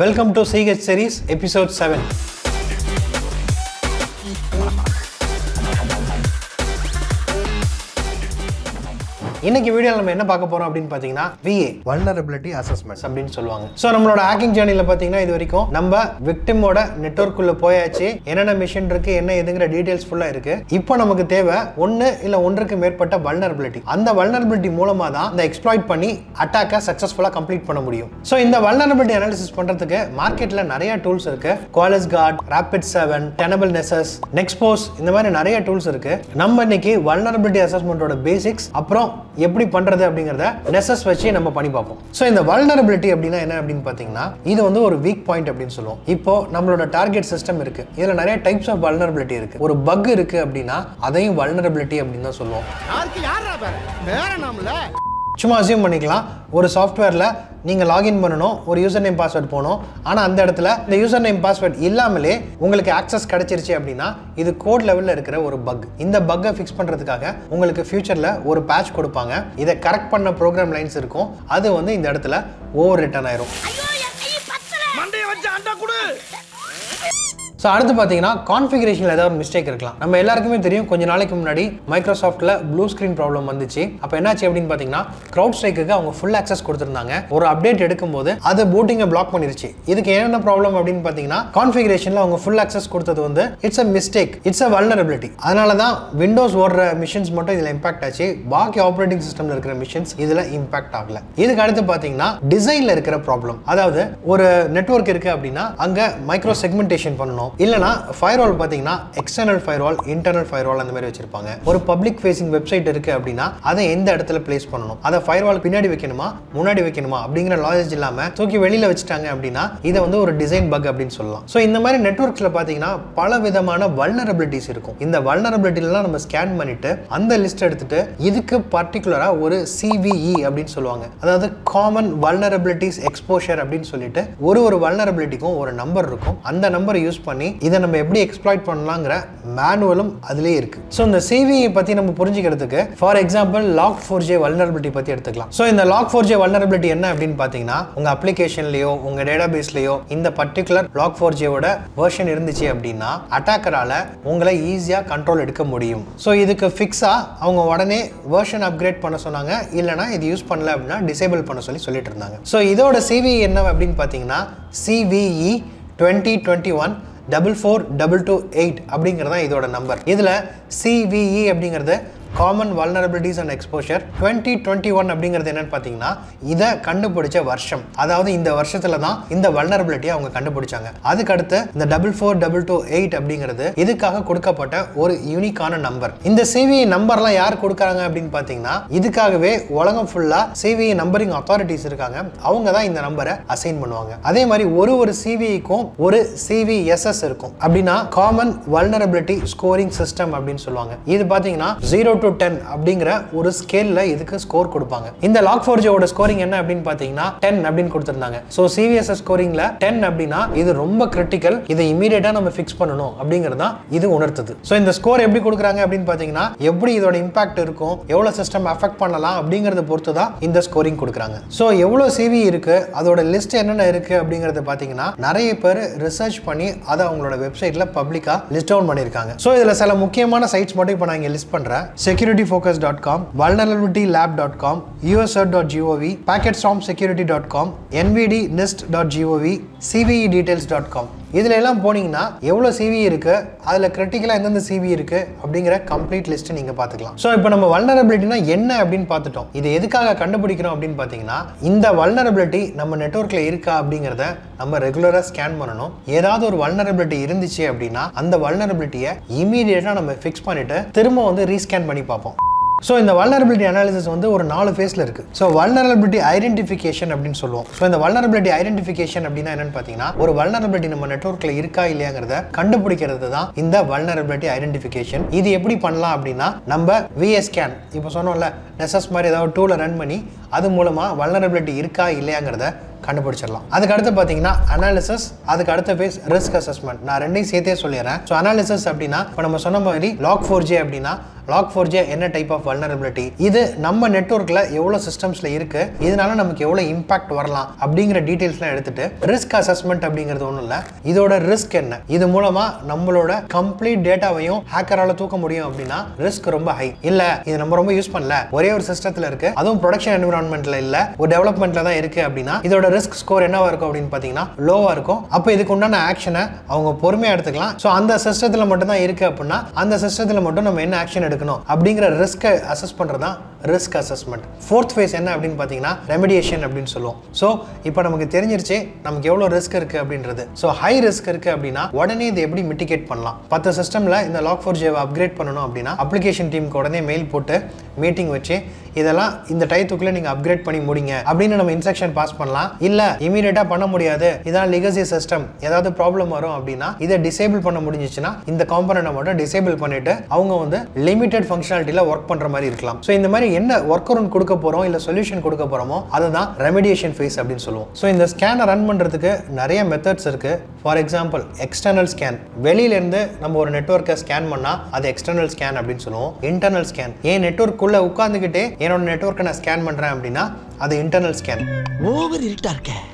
Welcome to CH Series Episode 7. இன்னைக்கு video நம்ம என்ன பார்க்க போறோம் அப்படின்னு பார்த்தீங்கன்னா விஏ வல்னரபிலிட்டி அசஸ்மெண்ட் அப்படின்னு சொல்லுவாங்க. ஸோ நம்மளோட ஹேக்கிங் ஜேர்னியில் பார்த்தீங்கன்னா இது வரைக்கும் நம்ம விக்டிமோட நெட்ஒர்க்குள்ள போயாச்சு. என்னென்ன மிஷின் இருக்கு என்ன எதுங்கிற டீடைல்ஸ் ஃபுல்லாக இருக்கு. இப்போ நமக்கு தேவை ஒன்று இல்லை ஒன்றுக்கு மேற்பட்ட வல்னரபிலிட்டி அந்த வல்னரபிலிட்டி மூலமாக தான் இந்த எக்ஸ்ப்ளாய்ட் பண்ணி அட்டாக்கை சக்ஸஸ்ஃபுல்லாக கம்ப்ளீட் பண்ண முடியும். ஸோ இந்த வல்னரபிலிட்டி அனாலிசிஸ் பண்ணுறதுக்கு மார்க்கெட்டில் நிறைய டூல்ஸ் இருக்கு. Qualys guard Rapid seven Tenable Nessus Nexpose இந்த மாதிரி நிறைய டூல்ஸ் இருக்கு. நம்ம இன்னைக்கு வல்னரபிலிட்டி அசஸ்மெண்ட்டோட பேசிக்ஸ் அப்புறம் எப்படி பண்றது அப்படிங்கறத நெசஸ் வச்சு நம்ம பண்ணி பார்ப்போம். ஸோ இந்த வல்னரபிலிட்டி அப்படின்னா என்ன அப்படின்னு பார்த்தீங்கன்னா இது வந்து ஒரு வீக் பாயிண்ட் அப்படின்னு சொல்லுவோம். இப்போ நம்மளோட டார்கெட் சிஸ்டம் இருக்கு. இதுல நிறைய டைப்ஸ் ஆஃப் வல்னரபிலிட்டி இருக்கு. ஒரு பக் இருக்கு அப்படின்னா அதையும் வல்னரபிலிட்டி அப்படின்னு தான் சொல்லுவோம். சும்மா அசியூம் பண்ணிக்கலாம். ஒரு சாஃப்ட்வேரில் நீங்கள் லாகின் பண்ணணும் ஒரு யூசர் நேம் பாஸ்வேர்ட் போகணும். ஆனால் அந்த இடத்துல இந்த யூசர் நேம் பாஸ்வேர்ட் இல்லாமலே உங்களுக்கு ஆக்சஸ் கிடைச்சிருச்சு அப்படின்னா இது கோட் லெவலில் இருக்கிற ஒரு பக் இந்த பக்கை ஃபிக்ஸ் பண்ணுறதுக்காக உங்களுக்கு ஃபியூச்சரில் ஒரு பேட்ச் கொடுப்பாங்க. இதை கரெக்ட் பண்ண ப்ரோக்ராம் லைன்ஸ் இருக்கும். அது வந்து இந்த இடத்துல ஓவர் ரிட்டர்ன் ஆயிரும் ஸோ அடுத்து பார்த்தீங்கன்னா கான்ஃபிகரேஷனில் ஏதாவது ஒரு மிஸ்டேக் இருக்கலாம். நம்ம எல்லாருக்குமே தெரியும் கொஞ்ச நாளைக்கு முன்னாடி மைக்ரோசாஃப்ட்டில் ப்ளூ ஸ்க்ரீன் ப்ராப்ளம் வந்துச்சு. அப்போ என்னாச்சு அப்படின்னு பார்த்தீங்கன்னா க்ரௌட் ஸ்ட்ரைக்கு அவங்க ஃபுல் ஆக்சஸ் கொடுத்துருந்தாங்க. ஒரு அப்டேட் எடுக்கும்போது அது பூட்டிங்கை பிளாக் பண்ணிருச்சு. இதுக்கு என்னென்ன ப்ராப்ளம் அப்படின்னு பார்த்தீங்கன்னா கான்ஃபிகரேஷனில் அவங்க ஃபுல் ஆக்சஸ் கொடுத்தது வந்து it's a mistake it's a vulnerability அதனால தான் விண்டோஸ் ஓடுற மிஷின்ஸ் மட்டும் இதில் இம்பாக்ட் ஆச்சு. பாக்கி ஆப்ரேட்டிங் சிஸ்டமில் இருக்கிற மிஷின்ஸ் இதில் இம்பாக்ட் ஆகல. இதுக்கு அடுத்து பார்த்தீங்கன்னா டிசைனில் இருக்கிற ப்ராப்ளம் அதாவது ஒரு நெட்வொர்க் இருக்குது அப்படின்னா அங்கே மைக்ரோ செக்மெண்டேஷன் பண்ணணும். இல்லைனா ஃபயர்வால் பார்த்தீங்கன்னா எக்ஸ்டர்னல் ஃபயர்வால் இன்டர்னல் ஃபயர்வால் அந்த மாதிரி வச்சிருப்பாங்க. ஒரு பப்ளிக் ஃபேசிங் வெப்சைட் இருக்கு அப்படின்னா அதை எந்த இடத்துல பிளேஸ் பண்ணணும்? அதை ஃபயர்வால் பின்னாடி வைக்கணுமா? முன்னாடி வைக்கணுமா? அப்படிங்கிற லாஜிக் இல்லாம தூக்கி வெளியில வச்சுட்டாங்க அப்படின்னா இதை வந்து ஒரு டிசைன் பக் அப்படின்னு சொல்லலாம். ஸோ இந்த மாதிரி நெட்ஒர்க்ஸில் பார்த்தீங்கன்னா பல விதமான வல்னரபிலிட்டிஸ் இருக்கும். இந்த வல்னரபிலிட்டிலாம் நம்ம ஸ்கேன் பண்ணிட்டு அந்த லிஸ்ட் எடுத்துட்டு இதுக்கு பர்டிகுலராக ஒரு சிவிஇ அப்படின்னு சொல்லுவாங்க. அதாவது காமன் வல்னரபிலிட்டிஸ் எக்ஸ்போஷர் அப்படின்னு சொல்லிட்டு ஒரு ஒரு வல்னரபிலிட்டிக்கும் ஒரு நம்பர் இருக்கும். அந்த நம்பரை யூஸ் பண்ணி இதை நம்ம எப்படி எக்ஸ்ப்ளாய்ட் பண்ணலாங்கிற மேனுவலும் அதுலேயே இருக்கு. ஸோ இந்த சிவிஐ பற்றி நம்ம புரிஞ்சுக்கிறதுக்கு for example log four J vulnerability பற்றி எடுத்துக்கலாம். ஸோ இந்த லாக் ஃபோர் ஜே வல்னரபிலிட்டி என்ன அப்படின்னு பார்த்தீங்கன்னா உங்கள் அப்ளிகேஷன்லையோ உங்கள் டேட்டாபேஸ்லையோ இந்த பர்டிகுலர் லாக் ஃபோர் ஜேவோட வேர்ஷன் இருந்துச்சு அப்படின்னா அட்டாக்கரால் உங்களை ஈஸியாக கண்ட்ரோல் எடுக்க முடியும். ஸோ இதுக்கு ஃபிக்ஸாக அவங்க உடனே வெர்ஷன் அப்கிரேட் பண்ண சொன்னாங்க. இல்லைனா இது யூஸ் பண்ணல அப்படின்னா டிசேபிள் பண்ண சொல்லி சொல்லிட்டு இருந்தாங்க. ஸோ இதோட சிவிஇ என்ன அப்படின்னு பார்த்தீங்கன்னா CVE twenty twenty one double four double two eight அப்படிங்கிறது தான் இதோட நம்பர் இதில் சிவிஇ அப்படிங்கிறது common vulnerabilities and exposure twenty twenty one அப்படிங்கிறது என்னன்னு பார்த்தீங்கன்னா இதை கண்டுபிடிச்ச வருஷம். அதாவது இந்த வருஷத்துல தான் இந்த வல்னரபிலிட்டியை அவங்க கண்டுபிடிச்சாங்க. அதுக்கடுத்து இந்த double four double two eight அப்படிங்கிறது இதுக்காக கொடுக்கப்பட்ட ஒரு யூனிக்கான நம்பர் இந்த சிவிஐ நம்பர்லாம் யார் கொடுக்குறாங்க அப்படின்னு பார்த்தீங்கன்னா இதுக்காகவே உலகம் ஃபுல்லாக சிவிஐ நம்பரிங் அத்தாரிட்டிஸ் இருக்காங்க. அவங்க தான் இந்த நம்பரை அசைன் பண்ணுவாங்க. அதே மாதிரி ஒரு ஒரு சிவிஐக்கும் ஒரு சிவிஎஸ்எஸ் இருக்கும். அப்படின்னா காமன் வல்னரபிலிட்டி ஸ்கோரிங் சிஸ்டம் அப்படின்னு சொல்லுவாங்க. இது பார்த்தீங்கன்னா ஜீரோ டு டென் அப்படிங்கிற ஒரு ஸ்கேல்ல இதுக்கு ஸ்கோர் கொடுப்பாங்க. இந்த லாக் ஃபோர்ஜோட ஸ்கோரிங் என்ன அப்படின்னு பார்த்தீங்கன்னா டென் அப்படின்னு கொடுத்துருந்தாங்க. ஸோ சிவிஎஸ்எஸ் ஸ்கோரிங்ல டென் அப்படின்னா இது ரொம்ப கிரிட்டிக்கல் இதை இமீடியட்டா நம்ம ஃபிக்ஸ் பண்ணணும் அப்படிங்கிறது தான் இது உணர்த்துது. ஸோ இந்த ஸ்கோர் எப்படி கொடுக்குறாங்க அப்படின்னு பார்த்தீங்கன்னா எப்படி இதோட இம்பாக்ட் இருக்கும் எவ்வளோ சிஸ்டம் அஃபெக்ட் பண்ணலாம் அப்படிங்கிறத பொறுத்து தான் இந்த ஸ்கோரிங் கொடுக்குறாங்க. ஸோ எவ்வளோ சிவி இருக்கு அதோட லிஸ்ட் என்னென்ன இருக்கு அப்படிங்கறத பார்த்தீங்கன்னா நிறைய பேர் ரிசர்ச் பண்ணி அதை அவங்களோட வெப்சைட்ல பப்ளிக்கா லிஸ்ட் டவுன் பண்ணியிருக்காங்க. ஸோ இதில் சில முக்கியமான சைட்ஸ் மட்டும் இப்போ நான் இங்கே லிஸ்ட் பண்ணுறேன் securityfocus.com, vulnerabilitylab.com, usert.gov, packetstormsecurity.com, nvdnist.gov, cvedetails.com இதில் எல்லாம் போனீங்கன்னா எவ்வளோ சிவி இருக்கு அதில் கிரிட்டிக்கலாக எந்தெந்த சிவி இருக்கு அப்படிங்கிற கம்ப்ளீட் லிஸ்ட் நீங்க பார்த்துக்கலாம். ஸோ இப்போ நம்ம வல்னரபிலிட்டினா என்ன அப்படின்னு பார்த்துட்டோம். இது எதுக்காக கண்டுபிடிக்கிறோம் அப்படின்னு பார்த்தீங்கன்னா இந்த வல்னரபிலிட்டி நம்ம நெட்ஒர்க்கில் இருக்கா அப்படிங்கிறத நம்ம ரெகுலராக ஸ்கேன் பண்ணணும். ஏதாவது ஒரு வல்னரபிலிட்டி இருந்துச்சு அப்படின்னா அந்த வல்னரபிலிட்டியை இமீடியட்டாக நம்ம ஃபிக்ஸ் பண்ணிட்டு திரும்ப வந்து ரீஸ்கேன் பண்ணி பார்ப்போம். ஸோ இந்த வல்னரபிலிட்டி அனாலிசிஸ் வந்து ஒரு நாலு ஃபேஸில் இருக்குது ஸோ வல்னரபிலிட்டி ஐடென்டிஃபிகேஷன் அப்படின்னு சொல்லுவோம். ஸோ இந்த வல்னரபிலிட்டி ஐடென்டிஃபிகேஷன் அப்படின்னா என்னன்னு பார்த்தீங்கன்னா ஒரு வல்னரபிலிட்டி நம்ம நெட்ஒர்க்கில் இருக்கா இல்லையாங்கிறத கண்டுபிடிக்கிறது தான் இந்த வல்னரபிலிட்டி ஐடென்டிஃபிகேஷன் இது எப்படி பண்ணலாம் அப்படின்னா நம்ம விஎஸ்கேன் இப்போ சொன்னோம்ல நெசஸ் மாதிரி ஏதாவது டூலை ரன் பண்ணி அது மூலமாக வல்னரபிலிட்டி இருக்கா இல்லையாங்கிறத கண்டுபிடிச்சிடலாம். அதுக்கு அடுத்து பார்த்தீங்கன்னா அனாலிசிஸ் அதுக்கு அடுத்த பேஸ் ரிஸ்க் அசஸ்மெண்ட் நான் ரெண்டையும் சேர்த்தே சொல்லிடுறேன். ஸோ அனாலிசிஸ் அப்படின்னா இப்போ நம்ம சொன்ன மாதிரி லாக் ஃபோர் ஜி அப்படின்னா லாக் ஃபோர்ஜே என்ன டைப் ஆஃப் வல்னரபிலிட்டி இது நம்ம நெட்ஒர்க்கில் எவ்வளோ சிஸ்டம்ஸில் இருக்குது இதனால நமக்கு எவ்வளோ இம்பாக்ட் வரலாம்? அப்படிங்கிற டீட்டெயில்ஸ்லாம் எடுத்துட்டு ரிஸ்க் அசஸ்மெண்ட் அப்படிங்கிறது ஒன்றும் இல்லை. இதோட ரிஸ்க் என்ன? இது மூலமாக நம்மளோட கம்ப்ளீட் டேட்டாவையும் ஹேக்கரால் தூக்க முடியும் அப்படின்னா ரிஸ்க் ரொம்ப ஹை இல்லை இது நம்ம ரொம்ப யூஸ் பண்ணல. ஒரே ஒரு சிஸ்டத்தில் இருக்குது அதுவும் ப்ரொடக்ஷன் என்விரான்மெண்ட்ல இல்லை. ஒரு டெவலப்மெண்ட்ல தான் இருக்குது அப்படின்னா இதோட ரிஸ்க் ஸ்கோர் என்னவாக இருக்கும் அப்படின்னு பார்த்தீங்கன்னா லோவாக இருக்கும். அப்போ இதுக்கு உண்டான ஆக்ஷனை அவங்க பொறுமையாக எடுத்துக்கலாம். ஸோ அந்த சிஸ்டத்தில் மட்டும் தான் இருக்குது அப்படின்னா அந்த சிஸ்டத்தில் மட்டும் நம்ம என்ன ஆக்ஷன் எடுக்கணும் அப்படிங்கிற ரிஸ்க்கை அசஸ் பண்ணுறது தான் ரிஸ்க் அசஸ்மெண்ட் ஃபோர்த் ஃபேஸ் என்ன அப்படின்னு பார்த்தீங்கன்னா ரெமடியேஷன் அப்படின்னு சொல்லுவோம். ஸோ இப்போ நமக்கு தெரிஞ்சிருச்சு நமக்கு எவ்வளோ ரிஸ்க் இருக்குது அப்படின்றது. ஸோ ஹை ரிஸ்க் இருக்குது அப்படின்னா உடனே இதை எப்படி மிட்டிகேட் பண்ணலாம்? பத்து சிஸ்டமில் இந்த லாக் ஃபோர் ஜேவை அப்கிரேட் பண்ணணும் அப்படின்னா அப்ளிகேஷன் டீமுக்கு உடனே மெயில் போட்டு மீட்டிங் வச்சு இதெல்லாம் இந்த டயத்துக்குள்ளே நீங்கள் அப்கிரேட் பண்ணி முடிங்க அப்படின்னு நம்ம இன்ஸ்ட்ரக்ஷன் பாஸ் பண்ணலாம். இல்லை இமீடியட்டாக பண்ண முடியாது. இதான் லிகசி சிஸ்டம் ஏதாவது ப்ராப்ளம் வரும் அப்படின்னா இதை டிசேபிள் பண்ண முடிஞ்சிச்சுன்னா இந்த காம்பனண்ட்டை மட்டும் டிசேபிள் பண்ணிட்டு அவங்க வந்து லிமிடெட் ஃபங்க்ஷனாலிட்டியில் ஒர்க் பண்ணுற மாதிரி இருக்கலாம். ஸோ இந்த மாதிரி என்ன ஒர்க் அரௌண்ட் கொடுக்க போகிறோம் இல்லை சொல்யூஷன் கொடுக்க போகிறோமோ அதுதான் ரெமிடியேஷன் ஃபேஸ் அப்படின்னு சொல்லுவோம். ஸோ இந்த ஸ்கேனை ரன் பண்ணுறதுக்கு நிறைய மெத்தட்ஸ் இருக்கு. ஃபார் எக்ஸாம்பிள் எக்ஸ்டர்னல் ஸ்கேன் வெளியிலேருந்து நம்ம ஒரு நெட்ஒர்க்கை ஸ்கேன் பண்ணால் அது எக்ஸ்டர்னல் ஸ்கேன் அப்படின்னு சொல்லுவோம். இன்டர்னல் ஸ்கேன் ஏன் நெட்ஒர்க்குள்ளே உட்காந்துக்கிட்டே என்னோட நெட்ஒர்க்கை நான் ஸ்கேன் பண்ணுறேன் அப்படின்னா அது இன்டர்னல் ஸ்கேன் ஓவர் இருட்டாக இருக்கேன்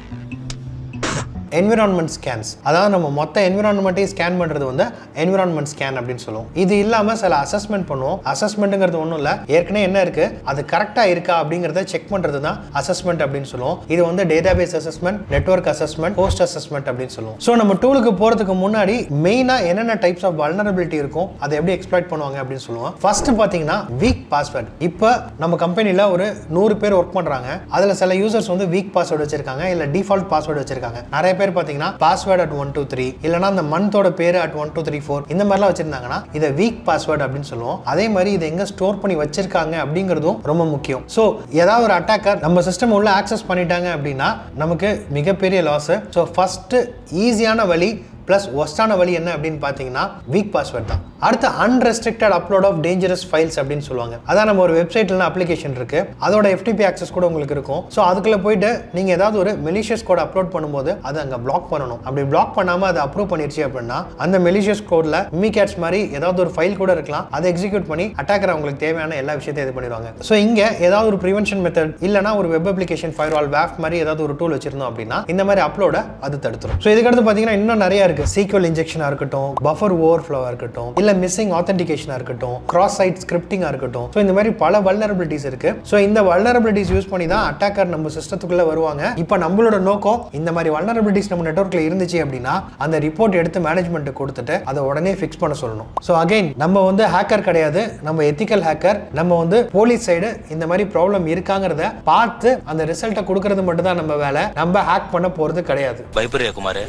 என்விரான்மெண்ட் ஸ்கேன்ஸ் அதாவது நம்ம மொத்த என்விரான்மெண்ட்டையும் ஸ்கேன் பண்ணுறது வந்து என்விரான்மெண்ட் ஸ்கேன் அப்படின்னு சொல்லுவோம். இது இல்லாமல் சில அசஸ்மெண்ட் பண்ணுவோம். அசஸ்மெண்ட்டுங்கிறது ஒன்றும் இல்லை. ஏற்கனவே என்ன இருக்குது அது கரெக்டாக இருக்கா அப்படிங்கிறத செக் பண்ணுறது தான் அசஸ்மெண்ட் அப்படின்னு சொல்லுவோம். இது வந்து database assessment network assessment post assessment அப்படின்னு சொல்லுவோம். ஸோ நம்ம டூலுக்கு போகிறதுக்கு முன்னாடி மெயினாக என்னென்ன டைப்ஸ் ஆஃப் வல்னரபிலிட்டி இருக்கும் அதை எப்படி எக்ஸ்ப்ளாய்ட் பண்ணுவாங்க அப்படின்னு சொல்லுவோம். ஃபர்ஸ்ட் பார்த்தீங்கன்னா வீக் பாஸ்வேர்டு இப்போ நம்ம கம்பெனியில் ஒரு நூறு பேர் ஒர்க் பண்ணுறாங்க அதில் சில யூசர்ஸ் வந்து வீக் பாஸ்வேர்டு வச்சிருக்காங்க இல்லை டிஃபால்ட் பாஸ்வேர்டு வச்சிருக்காங்க. நிறைய பேர் பார்த்தீங்கன்னா password at one two three இல்லைனா அந்த மந்தோட பேர் at one two three four இந்த மாதிரிலாம் வச்சிருந்தாங்கன்னா இதை வீக் பாஸ்வேர்டு அப்படின்னு சொல்லுவோம். அதே மாதிரி இதை எங்கே ஸ்டோர் பண்ணி வச்சிருக்காங்க அப்படிங்கிறதும் ரொம்ப முக்கியம். ஸோ ஏதாவது ஒரு அட்டாக்கர் நம்ம சிஸ்டம் உள்ள ஆக்சஸ் பண்ணிட்டாங்க அப்படின்னா நமக்கு மிகப்பெரிய லாஸு ஸோ ஃபஸ்ட்டு ஈஸியான வழி ப்ளஸ் ஒஸ்டான வழி என்ன அப்படின்னு பார்த்தீங்கன்னா வீக் பாஸ்வேர்ட் தான். அடுத்து unrestricted upload of dangerous files அப்படின்னு சொல்லுவாங்க. அதான் நம்ம ஒரு வெப்சைட்ல அப்ளிகேஷன் இருக்கு. அதோட எஃப்டிபி ஆக்சஸ் கூட உங்களுக்கு இருக்கும். ஸோ அதுக்குள்ள போயிட்டு நீங்க ஏதாவது ஒரு மெலிஷியஸ் கோட் அப்லோட் பண்ணும்போது அதை அங்கே பிளாக் பண்ணணும். அப்படி பிளாக் பண்ணாம அதை அப்ரூவ் பண்ணிருச்சு அப்படின்னா அந்த மெலிஷியஸ் கோட்ல மிமிகேட்ஸ் மாதிரி ஏதாவது ஒரு ஃபைல் கூட இருக்கலாம். அதை எக்ஸிக்யூட் பண்ணி அட்டாக்கர் அவங்களுக்கு தேவையான எல்லா விஷயத்தையும் இது பண்ணிடுவாங்க. ஸோ இங்க ஏதாவது ஒரு ப்ரிவென்ஷன் மெத்தட் இல்லைனா ஒரு வெப் அப்ளிகேஷன் ஃபயர்வால் வேஃப் மாதிரி ஏதாவது ஒரு டூல் வச்சிருந்தோம் அப்படின்னா இந்த மாதிரி அப்லோட அது தடுத்துரும். ஸோ இதுக்கடுத்து பார்த்தீங்கன்னா இன்னும் நிறைய இருக்கு. சீக்வல் இன்ஜெக்ஷனாக இருக்கட்டும் பஃபர் ஓவர் ஃப்ளோவாக இருக்கட்டும் இல்லை மிஸ்ஸிங் ஆத்தென்டிகேஷனாக இருக்கட்டும் கிராஸ் சைட் ஸ்கிரிப்டிங்காக இருக்கட்டும். ஸோ இந்த மாதிரி பல வல்னரபிலிட்டிஸ் இருக்கு. ஸோ இந்த வல்னரபிலிட்டிஸ் யூஸ் பண்ணி தான் அட்டாக்கர் நம்ம சிஸ்டத்துக்குள்ளே வருவாங்க. இப்போ நம்மளோட நோக்கம் இந்த மாதிரி வல்னரபிலிட்டிஸ் நம்ம நெட்ஒர்க்கில் இருந்துச்சு அப்படின்னா அந்த ரிப்போர்ட் எடுத்து மேனேஜ்மெண்ட் கொடுத்துட்டு அதை உடனே ஃபிக்ஸ் பண்ண சொல்லணும். ஸோ அகைன் நம்ம வந்து ஹேக்கர் கிடையாது. நம்ம எத்திக்கல் ஹேக்கர் நம்ம வந்து போலீஸ் சைடு இந்த மாதிரி ப்ராப்ளம் இருக்காங்கிறத பார்த்து அந்த ரிசல்ட்டை கொடுக்கறது மட்டும் தான் நம்ம வேலை. நம்ம ஹேக் பண்ண போகிறது கிடையாது. பயப்படுறியா குமார்?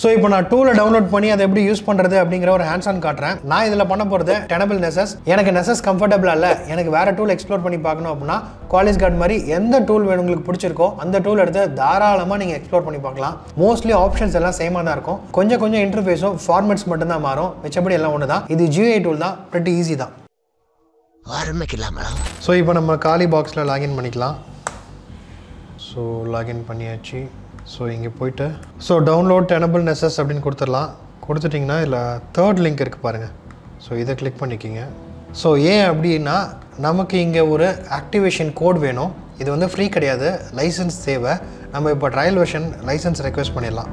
ஸோ இப்போ நான் டூலை டவுன்லோட் பண்ணி அதை எப்படி யூஸ் பண்ணுறது அப்படிங்கிற ஒரு ஹேண்ட்ஸ் ஆன் காட்டுறேன். நான் இதில் பண்ண போகிறது டெனபிள் நெசஸ் எனக்கு நெசஸ் கம்ஃபர்டபுளாக இல்லை. எனக்கு வேற டூல் எக்ஸ்ப்ளோர் பண்ணி பார்க்கணும் அப்படின்னா காலேஜ் கார்டு மாதிரி எந்த டூல் வேணும் உங்களுக்கு பிடிச்சிருக்கோ அந்த டூல் எடுத்து தாராளமாக நீங்கள் எக்ஸ்ப்ளோர் பண்ணி பார்க்கலாம். மோஸ்ட்லி ஆப்ஷன்ஸ் எல்லாம் சேமாக தான் இருக்கும். கொஞ்சம் கொஞ்சம் இன்டர்ஃபேஸும் ஃபார்மேட்ஸ் மட்டும்தான் மாறும். மிச்சப்படி எல்லாம் ஒன்று தான் இது ஜிஐ டூல் தான். pretty ஈஸி தான். ஆரம்பிக்கலாமா ஸோ இப்போ நம்ம காலி பாக்ஸில் லாகின் பண்ணிக்கலாம். ஸோ லாகின் பண்ணியாச்சு. ஸோ இங்கே போயிட்டு. ஸோ டவுன்லோட் டெனபிள் நெசஸ் அப்படின்னு கொடுத்துடலாம். கொடுத்துட்டிங்கன்னா இல்லை தேர்ட் லிங்க் இருக்குது பாருங்கள் ஸோ இதை கிளிக் பண்ணிக்கிங்க. ஸோ ஏன் அப்படின்னா நமக்கு இங்கே ஒரு ஆக்டிவேஷன் கோட் வேணும். இது வந்து ஃப்ரீ கிடையாது. லைசன்ஸ் தேவை. நம்ம இப்போ ட்ரையல் வெர்ஷன் லைசன்ஸ் ரெக்வெஸ்ட் பண்ணிடலாம்.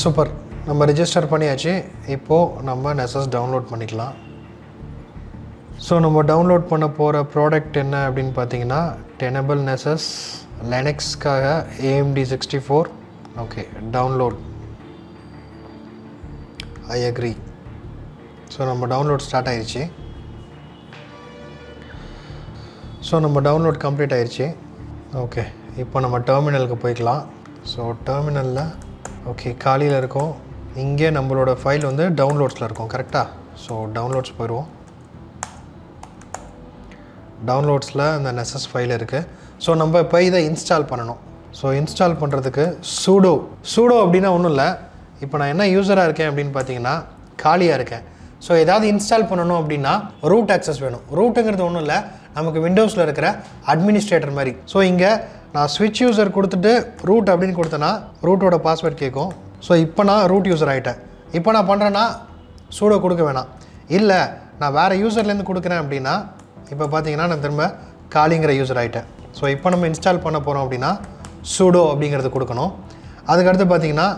சூப்பர். நம்ம ரிஜிஸ்டர் பண்ணியாச்சு. இப்போது நம்ம நெசஸ் டவுன்லோட் பண்ணிக்கலாம். ஸோ நம்ம டவுன்லோட் பண்ண போகிற ப்ராடக்ட் என்ன அப்படின்னு பார்த்தீங்கன்னா Tenable Nessus லெனக்ஸ்க்காக AMD sixty four okay download I agree so நம்ம டவுன்லோட் ஸ்டார்ட் ஆயிடுச்சு ஸோ நம்ம டவுன்லோட் கம்ப்ளீட் ஆயிடுச்சு ஓகே இப்போ நம்ம டெர்மினலுக்கு போய்க்கலாம். ஸோ டெர்மினலில் ஓகே காலியில் இருக்கும். இங்கே நம்மளோட ஃபைல் வந்து டவுன்லோட்ஸில் இருக்கும் கரெக்டாக ஸோ டவுன்லோட்ஸ் போயிடுவோம். டவுன்லோட்ஸில் அந்த நெசஸ் ஃபைல் இருக்குது ஸோ நம்ம இப்போ இதை இன்ஸ்டால் பண்ணணும். ஸோ இன்ஸ்டால் பண்ணுறதுக்கு சூடோ சூடோ அப்படின்னா ஒன்றும் இல்லை. இப்போ நான் என்ன யூஸராக இருக்கேன் அப்படின்னு பார்த்தீங்கன்னா காலியாக இருக்கேன். ஸோ ஏதாவது இன்ஸ்டால் பண்ணணும் அப்படின்னா ரூட் ஆக்சஸ் வேணும். ரூட்டுங்கிறது ஒன்றும் இல்லை. நமக்கு விண்டோஸில் இருக்கிற அட்மினிஸ்ட்ரேட்டர் மாதிரி. ஸோ இங்கே நான் ஸ்விட்ச் யூசர் கொடுத்துட்டு ரூட் அப்படின்னு கொடுத்தேன்னா ரூட்டோட பாஸ்வேர்ட் கேட்கும். ஸோ இப்போ நான் ரூட் யூசர் ஆகிட்டேன் இப்போ நான் பண்ணுறேன்னா சூடோ கொடுக்க வேணாம். இல்லை நான் வேறு யூசர்லேருந்து கொடுக்குறேன் அப்படின்னா இப்போ பார்த்தீங்கன்னா நான் திரும்ப காலிங்கிற யூசர் ஆகிட்டேன் ஸோ இப்போ நம்ம இன்ஸ்டால் பண்ண போகிறோம் அப்படின்னா சூடோ அப்படிங்கிறது கொடுக்கணும். அதுக்கடுத்து பார்த்தீங்கன்னா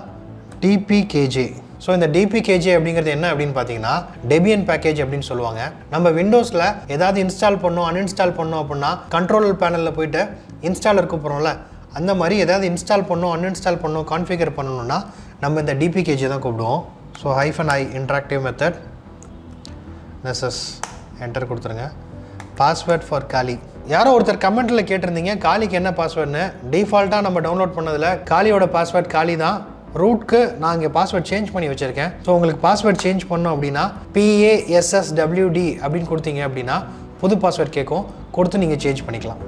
டிபிகேஜே ஸோ இந்த டிபிகேஜே அப்படிங்கிறது என்ன அப்படின்னு பார்த்தீங்கன்னா டெபியன் பேக்கேஜ் அப்படின்னு சொல்லுவாங்க. நம்ம விண்டோஸில் ஏதாவது இன்ஸ்டால் பண்ணோம் அன்இன்ஸ்டால் பண்ணோம் அப்படின்னா கண்ட்ரோல் பேனலில் போயிட்டு இன்ஸ்டாலர் கூப்பிட்றோம்ல அந்த மாதிரி ஏதாவது இன்ஸ்டால் பண்ணோம் அன்இன்ஸ்டால் பண்ணோம் கான்ஃபிகர் பண்ணணும்னா நம்ம இந்த டிபிகேஜே தான் கூப்பிடுவோம். So hyphen I interactive method Nessus enter கொடுத்துருங்க. பாஸ்வேர்ட் ஃபார் காலி யாரோ ஒருத்தர் கமெண்ட்டில் கேட்டிருந்தீங்க காலிக்கு என்ன பாஸ்வேர்டுன்னு டிஃபால்ட்டாக நம்ம டவுன்லோட் பண்ணதில் காலியோட பாஸ்வேர்ட் காலி தான். ரூட்க்கு நான் இங்கே பாஸ்வேர்ட் சேஞ்ச் பண்ணி வச்சுருக்கேன். ஸோ உங்களுக்கு பாஸ்வேர்ட் சேஞ்ச் பண்ணோம் அப்படின்னா பிஏஎஸ்எஸ்டபிள்யூடி அப்படின்னு கொடுத்தீங்க அப்படின்னா புது பாஸ்வேர்ட் கேட்கும். கொடுத்து நீங்கள் சேஞ்ச் பண்ணிக்கலாம்.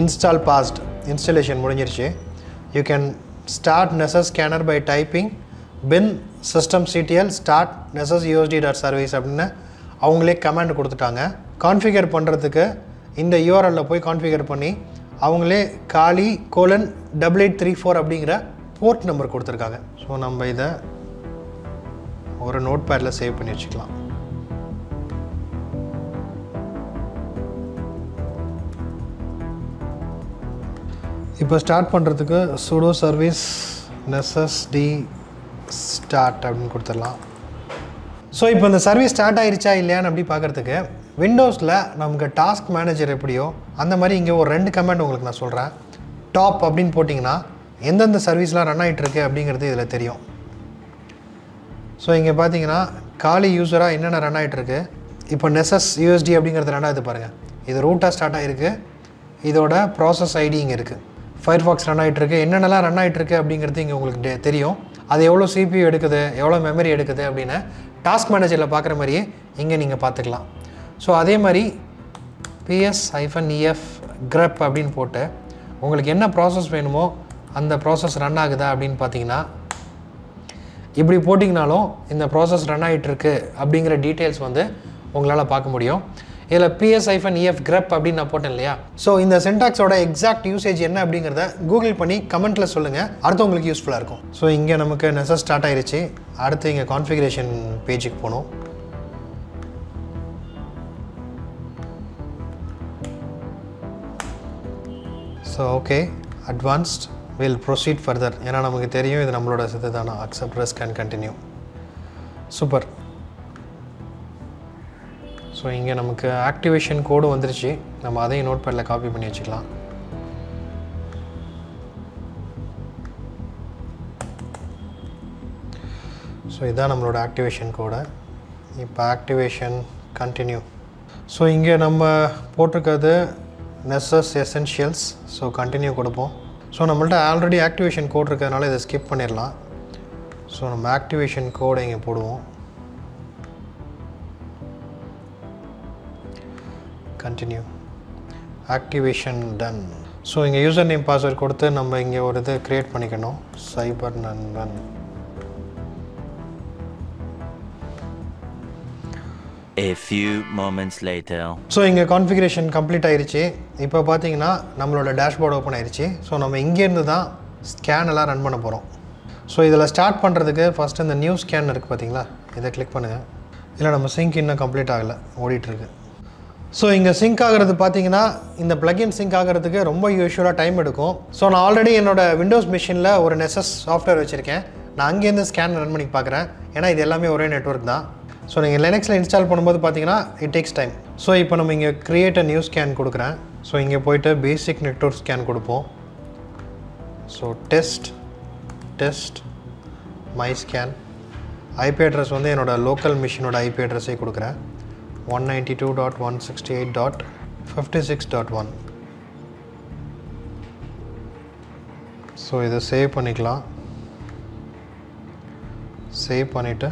இன்ஸ்டால் பாஸ்ட் இன்ஸ்டலேஷன் முடிஞ்சிருச்சு. You can start Nessus scanner by typing bin system CTL start Nessus USD dot service அப்படின்னு அவங்களே கமெண்ட் கொடுத்துட்டாங்க. கான்ஃபிகர் பண்ணுறதுக்கு இந்த யூஆர்எல்ல போய் கான்ஃபிகர் பண்ணி அவங்களே Kali colon double eight three four அப்படிங்கிற போர்ட் நம்பர் கொடுத்துருக்காங்க. ஸோ நம்ம இதை ஒரு நோட் பேடில் சேவ் பண்ணி வச்சுக்கலாம். இப்போ ஸ்டார்ட் பண்ணுறதுக்கு சுடோ சர்வீஸ் நெசஸ்டி ஸ்டார்ட் அப்படின்னு கொடுத்துடலாம். ஸோ இப்போ இந்த சர்வீஸ் ஸ்டார்ட் ஆயிருச்சா இல்லையான்னு அப்படி பார்க்குறதுக்கு விண்டோஸில் நமக்கு டாஸ்க் மேனேஜர் எப்படியோ அந்த மாதிரி இங்கே ஒரு ரெண்டு கமெண்ட் உங்களுக்கு நான் சொல்கிறேன் டாப் அப்படின்னு போட்டிங்கன்னா எந்தெந்த சர்வீஸ்லாம் ரன் ஆகிட்டுருக்கு அப்படிங்கிறது இதில் தெரியும். ஸோ இங்கே பார்த்தீங்கன்னா காலி யூஸராக என்னென்ன ரன் ஆகிட்டுருக்கு இப்போ நெசஸ் யூஎஸ்டி அப்படிங்கிறது ரெண்டாவது பாருங்கள் இது ரூட்டாக ஸ்டார்ட் ஆகிருக்கு இதோட ப்ராசஸ் ஐடி இங்கே இருக்குது ஃபயர்ஃபாக்ஸ் ரன் ஆகிட்டுருக்கு என்னென்னலாம் ரன் ஆகிட்டுருக்கு அப்படிங்கிறது இங்கே உங்களுக்கு டே- தெரியும். அது எவ்வளோ சிபியூ எடுக்குது? எவ்வளோ மெமரி எடுக்குது அப்படின்னு டாஸ்க் மேனேஜரில் பார்க்குற மாதிரியே இங்கே நீங்கள் பார்த்துக்கலாம் ஸோ அதே மாதிரி பிஎஸ் ஐஃபன் இஎஃப் கிரப் அப்படின்னு போட்டு உங்களுக்கு என்ன ப்ராசஸ் வேணுமோ அந்த ப்ராசஸ் ரன் ஆகுதா அப்படின்னு பார்த்தீங்கன்னா இப்படி போட்டிங்கனாலும் இந்த ப்ராசஸ் ரன் ஆகிட்டுருக்கு அப்படிங்கிற டீட்டெயில்ஸ் வந்து உங்களால் பார்க்க முடியும். இதில் பிஎஸ் ஐஃபன் இஎஃப் கிரப் அப்படின்னு நான் போட்டேன் இல்லையா? ஸோ இந்த சென்டாக்ஸோட எக்ஸாக்ட் யூசேஜ் என்ன அப்படிங்கிறத கூகுள் பண்ணி கமெண்ட்டில் சொல்லுங்கள் அடுத்து உங்களுக்கு யூஸ்ஃபுல்லாக இருக்கும். ஸோ இங்கே நமக்கு நெசஸ் ஸ்டார்ட் ஆயிடுச்சு அடுத்து இங்கே கான்ஃபிகரேஷன் பேஜுக்கு போகணும். So okay advanced will proceed further ஏன்னா நமக்கு தெரியும் இது நம்மளோட சித்து தானே accept risk and continue super so இங்கே நமக்கு ஆக்டிவேஷன் கோடு வந்துருச்சு. நம்ம அதையும் நோட் பேடில் காப்பி பண்ணி வச்சுக்கலாம். ஸோ இதுதான் நம்மளோட ஆக்டிவேஷன் கோடு இப்போ ஆக்டிவேஷன் கண்டினியூ ஸோ இங்கே நம்ம போட்டிருக்கிறது நெசஸ் எசென்ஷியல்ஸ் ஸோ கண்டினியூ கொடுப்போம். ஸோ நம்மள்ட்ட ஆல்ரெடி ஆக்டிவேஷன் கோட் இருக்கிறதுனால இதை ஸ்கிப் பண்ணிடலாம். ஸோ நம்ம ஆக்டிவேஷன் கோடை இங்கே போடுவோம். கண்டினியூ ஆக்டிவேஷன் டன் ஸோ இங்கே யூசர் நேம் பாஸ்வேர்ட் கொடுத்து நம்ம இங்கே ஒரு இது க்ரியேட் பண்ணிக்கணும். சைபர் நண்பன் A few moments later. So இங்கே கான்ஃபிகரேஷன் கம்ப்ளீட் ஆயிருச்சு. இப்போ பார்த்தீங்கன்னா நம்மளோட டேஷ்போர்டு ஓப்பன் ஆயிருச்சு. ஸோ நம்ம இங்கேருந்து தான் ஸ்கேன் எல்லாம் ரன் பண்ண போகிறோம் ஸோ இதில் ஸ்டார்ட் பண்ணுறதுக்கு ஃபஸ்ட் இந்த நியூ ஸ்கேன் இருக்குது பார்த்தீங்களா இதை கிளிக் பண்ணுங்கள் இல்லை நம்ம சிங்க் இன்னும் கம்ப்ளீட் ஆகலை. ஓடிட்டுருக்கு ஸோ இங்கே சிங்க் ஆகிறது பார்த்தீங்கன்னா இந்த பிளக்இன் சிங்க் ஆகிறதுக்கு ரொம்ப யூஷுவலாக டைம் எடுக்கும். ஸோ நான் ஆல்ரெடி என்னோட விண்டோஸ் மிஷினில் ஒரு நெசஸ் சாஃப்ட்வேர் வச்சுருக்கேன். நான் அங்கேருந்து ஸ்கேன் ரன் பண்ணி பார்க்குறேன். ஏன்னா இது எல்லாமே ஒரே நெட்வொர்க் தான். ஸோ நீங்கள் லெனக்ஸில் இன்ஸ்டால் பண்ணும்போது பார்த்தீங்கன்னா இட் டேக்ஸ் டைம் ஸோ இப்போ நம்ம இங்கே க்ரியேட் அ நியூ ஸ்கேன் கொடுக்குறேன். ஸோ இங்கே போயிட்டு பேசிக் நெட்வொர்க் ஸ்கேன் கொடுப்போம். So test test my scan IP address வந்து என்னோடய லோக்கல் மிஷினோட ஐபி அட்ரஸே கொடுக்குறேன். One ninety two dot one sixty eight dot fifty six dot one so இதை சேவ் பண்ணிக்கலாம். சேவ் பண்ணிவிட்டு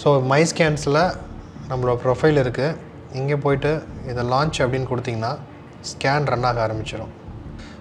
ஸோ மை ஸ்கேன்ஸில் நம்மளோட ப்ரொஃபைல் இருக்குது இங்கே போயிட்டு இதை லான்ச் அப்படின்னு கொடுத்தீங்கன்னா ஸ்கேன் ரன் ஆக ஆரம்பிச்சிடும்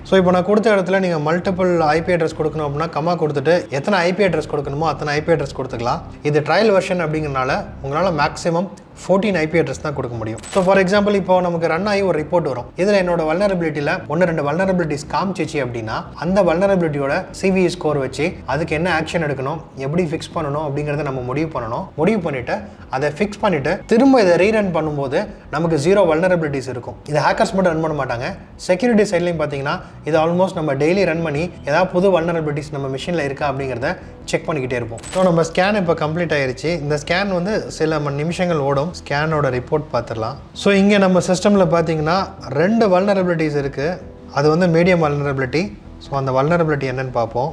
ஸோ இப்போ நான் கொடுத்த இடத்துல நீங்கள் மல்டிபிள் ஐபி அட்ரஸ் கொடுக்கணும் அப்படின்னா கம்மா கொடுத்துட்டு எத்தனை ஐபி அட்ரஸ் கொடுக்கணுமோ அத்தனை ஐபி அட்ரஸ் கொடுத்துக்கலாம். இது ட்ரையல் வெர்ஷன் அப்படிங்கிறனால உங்களால் மேக்ஸிமம் ஃபோர்டீன் ஐபி அட்ரஸ் தான் கொடுக்க முடியும். ஸோ ஃபார் எக்ஸாம்பிள் இப்போ நமக்கு ரன் ஆகி ஒரு ரிப்போர்ட் வரும். இதில் என்னோட வல்னரபிலிட்டியில் ஒன்று ரெண்டு வல்னரபிலிட்டிஸ் காமிச்சிச்சு அப்படின்னா அந்த வல்னரபிலிட்டியோட சிவி ஸ்கோர் வச்சு அதுக்கு என்ன ஆக்ஷன் எடுக்கணும் எப்படி ஃபிக்ஸ் பண்ணணும் அப்படிங்கிறத நம்ம முடிவு பண்ணணும். முடிவு பண்ணிட்டு அதை ஃபிக்ஸ் பண்ணிட்டு திரும்ப இதை ரீரன் பண்ணும்போது நமக்கு ஜீரோ வல்னரபிலிட்டிஸ் இருக்கும். இதை ஹேக்கர்ஸ் மட்டும் ரன் பண்ண மாட்டாங்க. செக்யூரிட்டி சைட்லையும் பார்த்தீங்கன்னா இது ஆல்மோஸ்ட் நம்ம டெய்லி ரன் பண்ணி ஏதாவது புது வல்னரபிலிட்டிஸ் நம்ம மிஷினில் இருக்கா அப்படிங்கிறத செக் பண்ணிக்கிட்டே இருப்போம். ஸோ நம்ம ஸ்கேன் இப்போ கம்ப்ளீட் ஆயிருச்சு. இந்த ஸ்கேன் வந்து சில நிமிஷங்கள் ஓடும். ஸ்கேனோட ரிப்போர்ட் பார்த்துடலாம் ஸோ இங்கே நம்ம சிஸ்டமில் பார்த்தீங்கன்னா ரெண்டு வல்னரபிலிட்டிஸ் இருக்குது அது வந்து மீடியம் வல்னரபிலிட்டி ஸோ அந்த வல்னரபிலிட்டி என்னென்னு பார்ப்போம்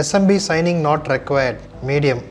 SMB signing not required medium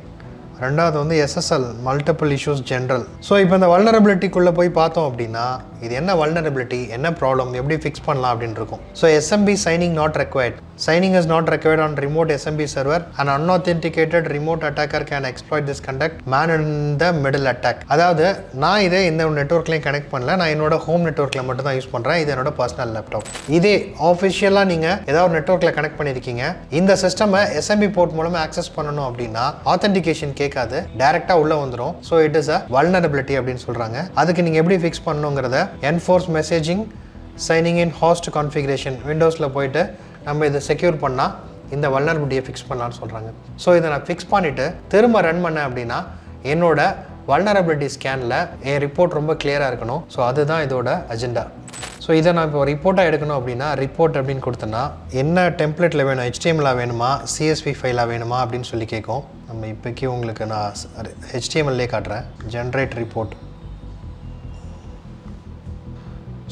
ரெண்டாவது வந்து SSL multiple issues general so இப்போ இந்த வல்னரபிலிட்டிக்குள்ளே போய் பார்த்தோம் அப்படின்னா இது என்ன வல்னரபிலிட்டி என்ன ப்ராப்ளம் எப்படி ஃபிக்ஸ் பண்ணலாம் அப்படின்னு இருக்கும். So SMB signing not required signing is not required on remote SMB server. And unauthenticated remote attacker can exploit this conduct. Man in the middle attack அதாவது நான் இதை இந்த நெட்ஒர்க்லையும் கனெக்ட் பண்ணல. நான் என்னோட ஹோம் நெட்ஒர்க்கில் மட்டும் தான் யூஸ் பண்ணுறேன் இது என்னோட பர்சனல் லேப்டாப் இதே ஆஃபிஷியலாக நீங்கள் ஏதாவது ஒரு நெட்ஒர்க்கில் கனெக்ட் பண்ணியிருக்கீங்க. இந்த சிஸ்டமை எஸ்எம்பி போர்ட் மூலமாக ஆக்சஸ் பண்ணணும் அப்படின்னா ஆத்தென்டிகேஷன் கேட்காது. டேரெக்டாக உள்ளே வந்துடும் so it is a vulnerability அப்படின்னு சொல்கிறாங்க அதுக்கு நீங்கள் எப்படி fix பண்ணணுங்கிறத enforce messaging signing in host configuration விண்டோஸில் போயிட்டு நம்ம இதை செக்யூர் பண்ணால் இந்த வல்னரபிலிட்டியை ஃபிக்ஸ் பண்ணலாம்னு சொல்கிறாங்க ஸோ இதை நான் ஃபிக்ஸ் பண்ணிவிட்டு திரும்ப ரன் பண்ணேன் அப்படின்னா என்னோட வல்னரபிலிட்டி ஸ்கேனில் என் ரிப்போர்ட் ரொம்ப கிளியராக இருக்கணும். ஸோ அதுதான் இதோட அஜெண்டா ஸோ இதை நான் இப்போ ரிப்போர்ட்டாக எடுக்கணும் அப்படின்னா ரிப்போர்ட் அப்படின்னு கொடுத்தேன்னா என்ன டெம்ப்ளேட்டில் வேணும்? ஹெச்டிஎம்எலாக வேணுமா? சிஎஸ்பி ஃபைலாக வேணுமா? அப்படின்னு சொல்லி கேட்கும். நம்ம இப்போக்கி உங்களுக்கு நான் ஹெச்டிஎம்எல்லே காட்டுறேன். ஜென்ரேட் ரிப்போர்ட்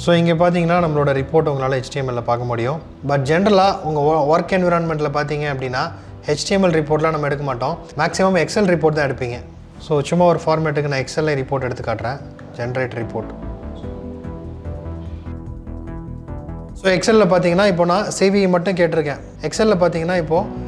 ஸோ இங்கே பார்த்தீங்கன்னா நம்மளோட ரிப்போர்ட் உங்களால் ஹெச்டிஎம்எல்ல பார்க்க முடியும். பட் ஜென்ரலாக உங்கள் ஒர்க் என்விரான்மெண்ட்டில் பார்த்தீங்க அப்படின்னா ஹெச்டிஎம்எல் ரிப்போர்ட்லாம் நம்ம எடுக்க மாட்டோம். மேக்ஸிமம் எக்ஸல் ரிப்போர்ட் தான் எடுப்பீங்க. ஸோ சும்மா ஒரு ஃபார்மேட்டுக்கு நான் எக்ஸல்ல ரிப்போர்ட் எடுத்து காட்டுறேன். ஜென்ரேட் ரிப்போர்ட் ஸோ எக்ஸலில் பார்த்தீங்கன்னா இப்போ நான் சிவி மட்டும் கேட்டிருக்கேன். எக்ஸலில் பார்த்தீங்கன்னா இப்போது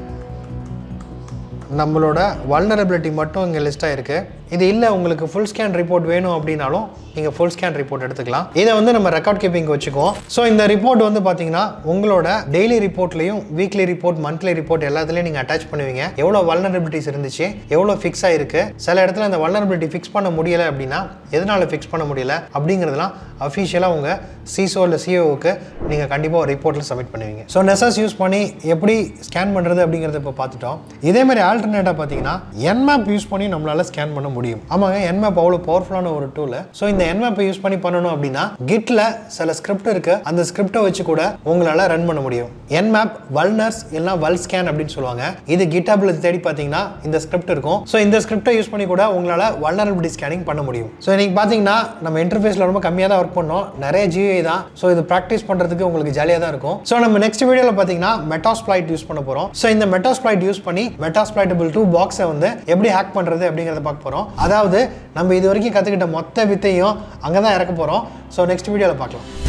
நம்மளோட வல்னரபிலிட்டி மட்டும் இங்கே லிஸ்ட்டாக இருக்குது இது இல்லை உங்களுக்கு ஃபுல் ஸ்கேன் ரிப்போர்ட் வேணும் அப்படின்னாலும் நீங்கள் ஃபுல் ஸ்கேன் ரிப்போர்ட் எடுத்துக்கலாம். இதை வந்து நம்ம ரெக்கார்ட் கீப்பிங் வச்சுக்குவோம். ஸோ இந்த ரிப்போர்ட் வந்து பார்த்தீங்கன்னா உங்களோட டெய்லி ரிப்போர்ட்லையும் வீக்லி ரிப்போர்ட் மந்த்லி ரிப்போர்ட் எல்லாத்துலேயும் நீங்கள் அட்டாச் பண்ணுவீங்க. எவ்வளோ வல்னரபிலிட்டிஸ் இருந்துச்சு எவ்வளோ ஃபிக்ஸ் ஆயிருக்கு சில இடத்துல அந்த வல்னரபிலிட்டி ஃபிக்ஸ் பண்ண முடியலை அப்படின்னா எதனால் ஃபிக்ஸ் பண்ண முடியல அப்படிங்கிறதுலாம் அஃபிஷியலாக உங்கள் சிசோ இல்லை சிஓவுக்கு நீங்கள் கண்டிப்பாக ஒரு ரிப்போர்ட்டில் சப்மிட் பண்ணுவீங்க. ஸோ நெசஸ் யூஸ் பண்ணி எப்படி ஸ்கேன் பண்ணுறது அப்படிங்கிறத இப்போ பார்த்துட்டோம் இதே மாதிரி ஆல்டர்னேட்டாக பார்த்தீங்கன்னா என்மேப் யூஸ் பண்ணி நம்மளால ஸ்கேன் பண்ண முடியும். முடியும். ஆமாங்க என்மேப் அவ்வளோ பவர்ஃபுல்லான ஒரு டூல் ஸோ இந்த என்மேப்பை யூஸ் பண்ணி பண்ணணும் அப்படின்னா கிட்ல சில ஸ்கிரிப்ட் இருக்கு. அந்த ஸ்கிரிப்டை வச்சு கூட உங்களால் ரன் பண்ண முடியும். என்மேப் வல்னர்ஸ் இல்லைனா வல் ஸ்கேன் அப்படின்னு சொல்லுவாங்க. இது கிட்டாப்ல தேடி பார்த்தீங்கன்னா இந்த ஸ்கிரிப்ட் இருக்கும். ஸோ இந்த ஸ்கிரிப்டை யூஸ் பண்ணி கூட உங்களால் வல்னரபிலிட்டி ஸ்கேனிங் பண்ண முடியும். ஸோ இன்னைக்கு பார்த்தீங்கன்னா நம்ம இன்டர்ஃபேஸில் ரொம்ப கம்மியாக தான் ஒர்க் பண்ணோம். நிறைய ஜிஐ தான். ஸோ இது ப்ராக்டிஸ் பண்ணுறதுக்கு உங்களுக்கு ஜாலியாக தான் இருக்கும். ஸோ நம்ம நெக்ஸ்ட் வீடியோவில் பார்த்தீங்கன்னா மெட்டாஸ்பிளைட் யூஸ் பண்ண போகிறோம் ஸோ இந்த மெட்டாஸ்பிளைட் யூஸ் பண்ணி மெட்டாஸ்பிளைட்டபிள் டூ பாக்ஸை வந்து எப்படி ஹேக் பண்ணுறது அப்படிங்கிறத பார்க்க போகிறோம் அதாவது நம்ம இது வரைக்கும் கற்றுக்கிட்ட மொத்த வித்தையும் அங்கே தான் இறக்க போகிறோம் ஸோ நெக்ஸ்ட் வீடியோவில் பார்க்கலாம்.